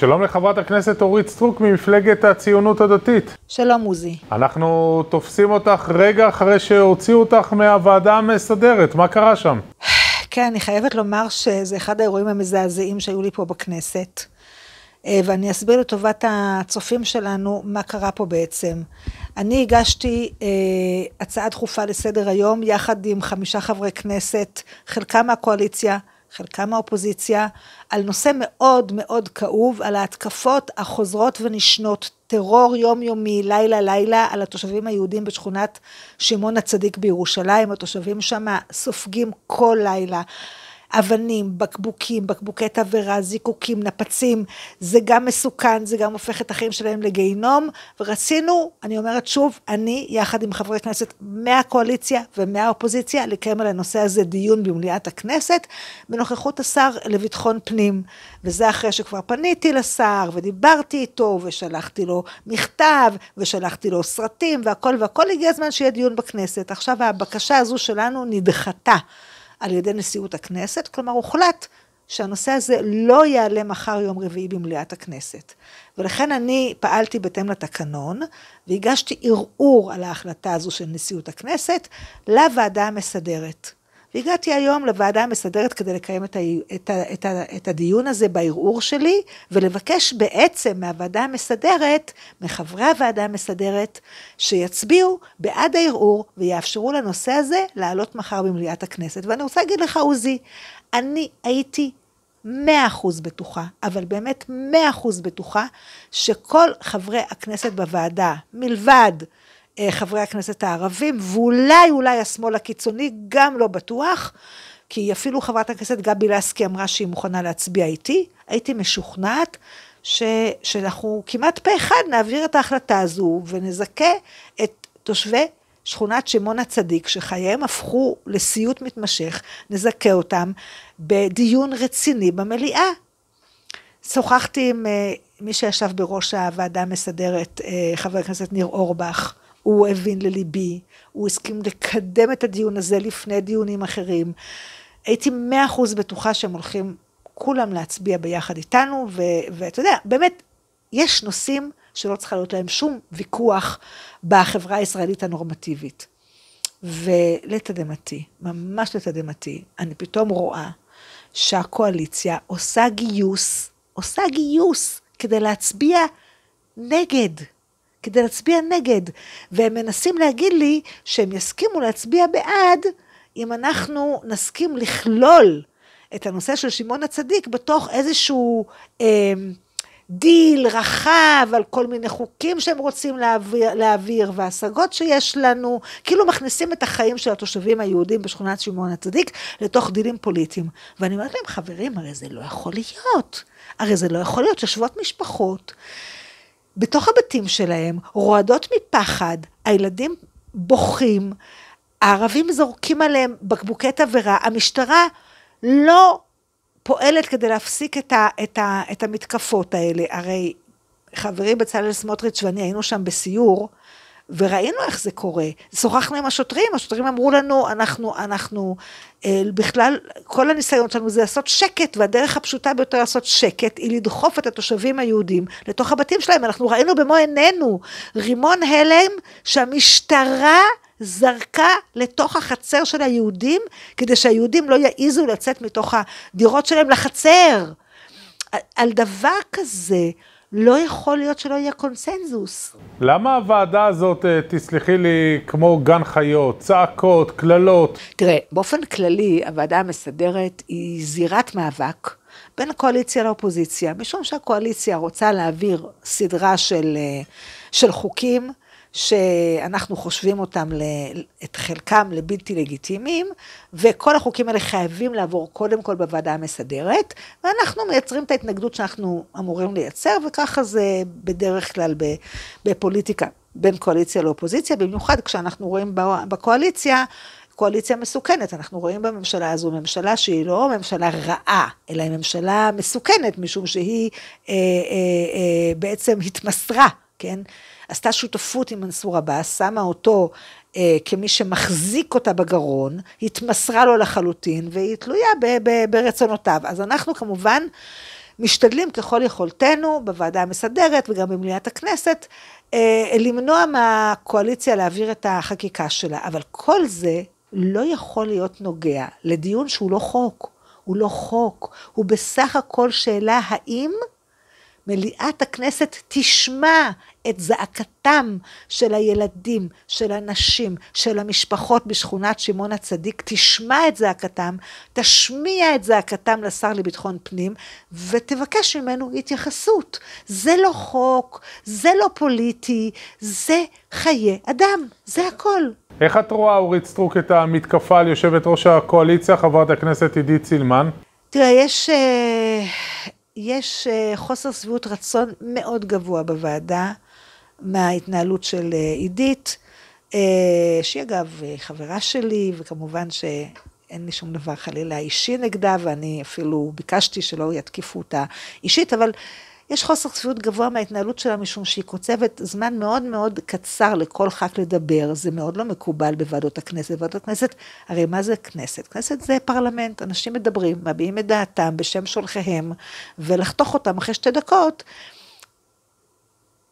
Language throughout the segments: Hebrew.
שלום לחברת הכנסת אורית סטרוק ממפלגת הציונות הדתית. שלום עוזי. אנחנו תופסים אותך רגע אחרי שהוציאו אותך מהוועדה המסדרת, מה קרה שם? כן, אני חייבת לומר שזה אחד האירועים המזעזעים שהיו לי פה בכנסת. אה, ואני אסביר לטובת הצופים שלנו מה קרה פה בעצם. אני הגשתי אה, הצעה דחופה לסדר היום יחד עם חמישה חברי כנסת, חלקם מהקואליציה, חלקם מהאופוזיציה, על נושא מאוד מאוד כאוב, על ההתקפות החוזרות ונשנות, טרור יומיומי, לילה לילה, על התושבים היהודים בשכונת שמעון הצדיק בירושלים, התושבים שם סופגים כל לילה. אבנים, בקבוקים, בקבוקי תבערה, זיקוקים, נפצים, זה גם מסוכן, זה גם הופך את החיים שלהם לגיהינום, ורצינו, אני אומרת שוב, אני יחד עם חברי כנסת מהקואליציה ומהאופוזיציה, לקיים על הנושא הזה דיון במליאת הכנסת, בנוכחות השר לביטחון פנים, וזה אחרי שכבר פניתי לשר, ודיברתי איתו, ושלחתי לו מכתב, ושלחתי לו סרטים, והכל והכל, הגיע הזמן שיהיה דיון בכנסת. עכשיו הבקשה הזו שלנו נדחתה. על ידי נשיאות הכנסת, כלומר הוחלט שהנושא הזה לא יעלה מחר יום רביעי במליאת הכנסת. ולכן אני פעלתי בהתאם לתקנון, והגשתי ערעור על ההחלטה הזו של נשיאות הכנסת לוועדה המסדרת. והגעתי היום לוועדה המסדרת כדי לקיים את, ה, את, ה, את, ה, את הדיון הזה בערעור שלי, ולבקש בעצם מהוועדה המסדרת, מחברי הוועדה המסדרת, שיצביעו בעד הערעור ויאפשרו לנושא הזה לעלות מחר במליאת הכנסת. ואני רוצה להגיד לך, עוזי, אני הייתי מאה אחוז בטוחה, אבל באמת מאה אחוז בטוחה, שכל חברי הכנסת בוועדה, מלבד חברי הכנסת הערבים, ואולי אולי השמאל הקיצוני, גם לא בטוח, כי אפילו חברת הכנסת גבי לסקי אמרה שהיא מוכנה להצביע איתי, הייתי משוכנעת ש, שאנחנו כמעט פה אחד נעביר את ההחלטה הזו ונזכה את תושבי שכונת שמעון הצדיק, שחייהם הפכו לסיוט מתמשך, נזכה אותם בדיון רציני במליאה. שוחחתי עם אה, מי שישב בראש הוועדה המסדרת, אה, חבר הכנסת ניר אורבך, הוא הבין לליבי, הוא הסכים לקדם את הדיון הזה לפני דיונים אחרים. הייתי מאה אחוז בטוחה שהם הולכים כולם להצביע ביחד איתנו, ואתה יודע, באמת, יש נושאים שלא צריך להיות להם שום ויכוח בחברה הישראלית הנורמטיבית. ולתדהמתי, ממש לתדהמתי, אני פתאום רואה שהקואליציה עושה גיוס, עושה גיוס כדי להצביע נגד. כדי להצביע נגד. והם מנסים להגיד לי שהם יסכימו להצביע בעד, אם אנחנו נסכים לכלול את הנושא של שמעון הצדיק בתוך איזשהו אה, דיל רחב על כל מיני חוקים שהם רוצים להעביר, להעביר והשגות שיש לנו, כאילו מכניסים את החיים של התושבים היהודים בשכונת שמעון הצדיק לתוך דילים פוליטיים. ואני אומרת להם, חברים, הרי זה לא יכול להיות. הרי זה לא יכול להיות, יושבות משפחות בתוך הבתים שלהם, רועדות מפחד, הילדים בוכים, הערבים זורקים עליהם בקבוקי תבערה, המשטרה לא פועלת כדי להפסיק את, ה, את, ה, את המתקפות האלה. הרי חברי בצלאל סמוטריץ' ואני היינו שם בסיור, וראינו איך זה קורה. שוחחנו עם השוטרים, השוטרים אמרו לנו, אנחנו, אנחנו, אה, בכלל, כל הניסיון שלנו זה לעשות שקט, והדרך הפשוטה ביותר לעשות שקט היא לדחוף את התושבים היהודים לתוך הבתים שלהם. אנחנו ראינו במו עינינו רימון הלם שהמשטרה זרקה לתוך החצר של היהודים, כדי שהיהודים לא יעזו לצאת מתוך הדירות שלהם לחצר. על דבר כזה, לא יכול להיות שלא יהיה קונסנזוס. למה הוועדה הזאת, אה, תסלחי לי, כמו גן חיות, צעקות, קללות? תראה, באופן כללי, הוועדה המסדרת היא זירת מאבק בין הקואליציה לאופוזיציה, משום שהקואליציה רוצה להעביר סדרה של, אה, של חוקים שאנחנו חושבים אותם, את חלקם לבלתי לגיטימיים, וכל החוקים האלה חייבים לעבור קודם כל בוועדה המסדרת, ואנחנו מייצרים את ההתנגדות שאנחנו אמורים לייצר, וככה זה בדרך כלל בפוליטיקה בין קואליציה לאופוזיציה, במיוחד כשאנחנו רואים בקואליציה, קואליציה מסוכנת. אנחנו רואים בממשלה הזו ממשלה שהיא לא ממשלה רעה, אלא היא ממשלה מסוכנת, משום שהיא אה, אה, אה, בעצם התמסרה, כן? עשתה שותפות עם מנסור עבאס, שמה אותו אה, כמי שמחזיק אותה בגרון, התמסרה לו לחלוטין, והיא תלויה ב- ב- ברצונותיו. אז אנחנו כמובן משתדלים ככל יכולתנו בוועדה המסדרת וגם במליאת הכנסת אה, למנוע מהקואליציה להעביר את החקיקה שלה, אבל כל זה לא יכול להיות נוגע לדיון שהוא לא חוק, הוא לא חוק, הוא בסך הכל שאלה האם מליאת הכנסת תשמע את זעקתם של הילדים, של הנשים, של המשפחות בשכונת שמעון הצדיק, תשמע את זעקתם, תשמיע את זעקתם לשר לביטחון פנים, ותבקש ממנו התייחסות. זה לא חוק, זה לא פוליטי, זה חיי אדם, זה הכל. איך את רואה, אורית סטרוק, את המתקפה על יושבת ראש הקואליציה, חברת הכנסת עידית סילמן? תראה, יש... יש אה, חוסר שביעות רצון מאוד גבוה בוועדה מההתנהלות של אה, עידית, אה, שהיא אגב חברה שלי, וכמובן שאין לי שום דבר חלילה אישי נגדה, ואני אפילו ביקשתי שלא יתקיפו אותה אישית, אבל יש חוסר צפיות גבוה מההתנהלות שלה, משום שהיא קוצבת זמן מאוד מאוד קצר לכל ח"כ לדבר. זה מאוד לא מקובל בוועדות הכנסת. ועדות הכנסת, הרי מה זה כנסת? כנסת זה פרלמנט, אנשים מדברים, מביעים את דעתם בשם שולחיהם, ולחתוך אותם אחרי שתי דקות.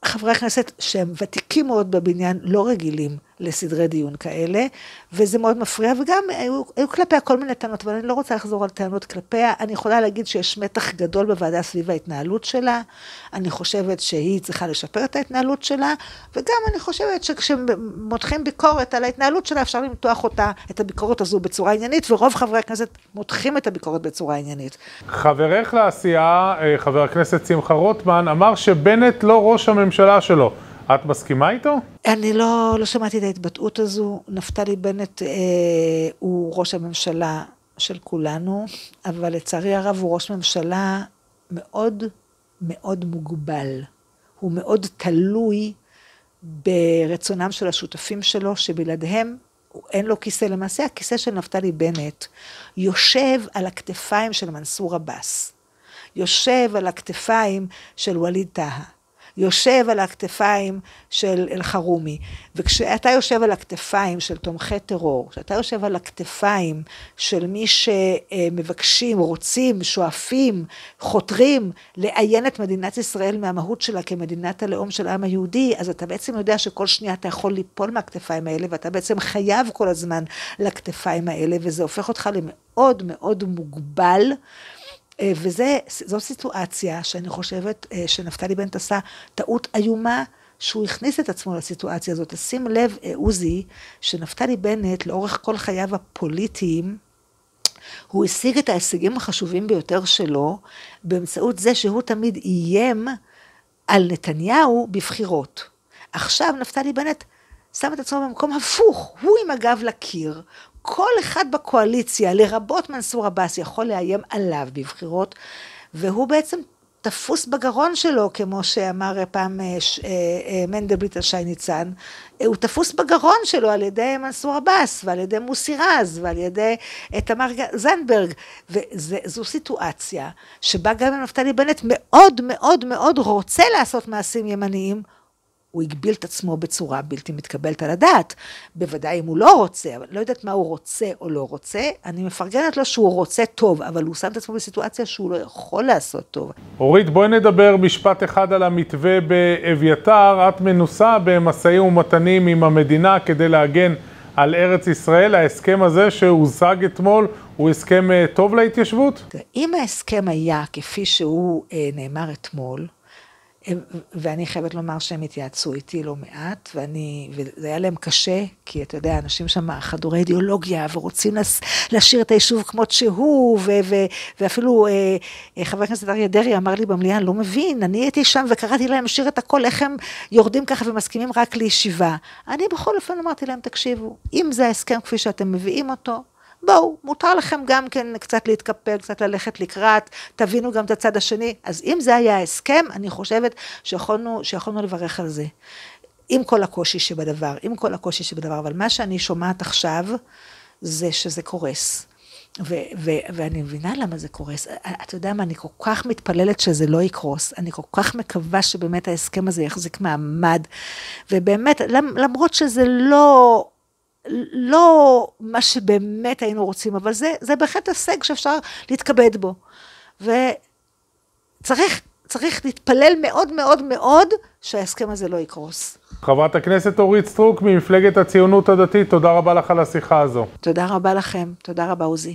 חברי הכנסת שהם ותיקים מאוד בבניין לא רגילים לסדרי דיון כאלה, וזה מאוד מפריע, וגם היו, היו כלפיה כל מיני טענות, אבל אני לא רוצה לחזור על טענות כלפיה. אני יכולה להגיד שיש מתח גדול בוועדה סביב ההתנהלות שלה, אני חושבת שהיא צריכה לשפר את ההתנהלות שלה, וגם אני חושבת שכשמותחים ביקורת על ההתנהלות שלה, אפשר למתוח אותה, את הביקורת הזו בצורה עניינית, ורוב חברי הכנסת מותחים את הביקורת בצורה עניינית. חברך לעשייה, אה, חבר הכנסת שמחה רוטמן, אמר שבנט לא ראש הממשלה שלו. את מסכימה איתו? אני לא, לא שמעתי את ההתבטאות הזו. נפתלי בנט אה, הוא ראש הממשלה של כולנו, אבל לצערי הרב הוא ראש ממשלה מאוד מאוד מוגבל. הוא מאוד תלוי ברצונם של השותפים שלו, שבלעדיהם אין לו כיסא. למעשה הכיסא של נפתלי בנט יושב על הכתפיים של מנסור עבאס. יושב על הכתפיים של ווליד טאהא. יושב על הכתפיים של אלחרומי, וכשאתה יושב על הכתפיים של תומכי טרור, כשאתה יושב על הכתפיים של מי שמבקשים, רוצים, שואפים, חותרים לעיין את מדינת ישראל מהמהות שלה כמדינת הלאום של העם היהודי, אז אתה בעצם יודע שכל שנייה אתה יכול ליפול מהכתפיים האלה, ואתה בעצם חייב כל הזמן לכתפיים האלה, וזה הופך אותך למאוד מאוד מוגבל. אה, וזו סיטואציה שאני חושבת אה, שנפתלי בנט עשה טעות איומה. שהוא הכניס את עצמו לסיטואציה הזאת. שים לב, אה, עוזי, שנפתלי בנט, לאורך כל חייו הפוליטיים, הוא השיג את ההישגים החשובים ביותר שלו, באמצעות זה שהוא תמיד איים על נתניהו בבחירות. עכשיו נפתלי בנט שם את עצמו במקום הפוך, הוא עם הגב לקיר, כל אחד בקואליציה, לרבות מנסור עבאס, יכול לאיים עליו בבחירות, והוא בעצם תפוס בגרון שלו, כמו שאמר פעם אה, אה, אה, מנדלבליט על שי ניצן, הוא תפוס בגרון שלו על ידי מנסור עבאס, ועל ידי מוסי רז, ועל ידי תמר זנדברג, וזו סיטואציה שבה גם נפתלי בנט מאוד מאוד מאוד רוצה לעשות מעשים ימניים, הוא הגביל את עצמו בצורה בלתי מתקבלת על הדעת. בוודאי אם הוא לא רוצה, אבל לא יודעת מה הוא רוצה או לא רוצה, אני מפרגנת לו שהוא רוצה טוב, אבל הוא שם את עצמו בסיטואציה שהוא לא יכול לעשות טוב. אורית, בואי נדבר משפט אחד על המתווה באביתר. את מנוסה במשאים ומתנים עם המדינה כדי להגן על ארץ ישראל. ההסכם הזה שהושג אתמול הוא הסכם אה, טוב להתיישבות? אם ההסכם היה כפי שהוא אה, נאמר אתמול, ואני חייבת לומר שהם התייעצו איתי לא מעט, ואני, וזה היה להם קשה, כי אתה יודע, אנשים שם חדורי אידיאולוגיה, ורוצים לס, להשאיר את היישוב כמות שהוא, ו, ו, ואפילו אה, אה, חבר הכנסת אריה דרעי אמר לי במליאה, לא מבין, אני הייתי שם וקראתי להם לשיר את הכל, איך הם יורדים ככה ומסכימים רק לישיבה. אני בכל אופן אמרתי להם, תקשיבו, אם זה ההסכם כפי שאתם מביאים אותו, בואו, מותר לכם גם כן קצת להתקפל, קצת ללכת לקראת, תבינו גם את הצד השני. אז אם זה היה ההסכם, אני חושבת שיכולנו, שיכולנו לברך על זה. עם כל הקושי שבדבר, עם כל הקושי שבדבר, אבל מה שאני שומעת עכשיו, זה שזה קורס. ו- ו- ואני מבינה למה זה קורס. אתה יודע מה, אני כל כך מתפללת שזה לא יקרוס. אני כל כך מקווה שבאמת ההסכם הזה יחזיק מעמד. ובאמת, למרות שזה לא לא מה שבאמת היינו רוצים, אבל זה, זה בהחלט הישג שאפשר להתכבד בו. ו, צריך, צריך להתפלל מאוד מאוד מאוד שההסכם הזה לא יקרוס. חברת הכנסת אורית סטרוק ממפלגת הציונות הדתית, תודה רבה לך על השיחה הזו. תודה רבה לכם, תודה רבה עוזי.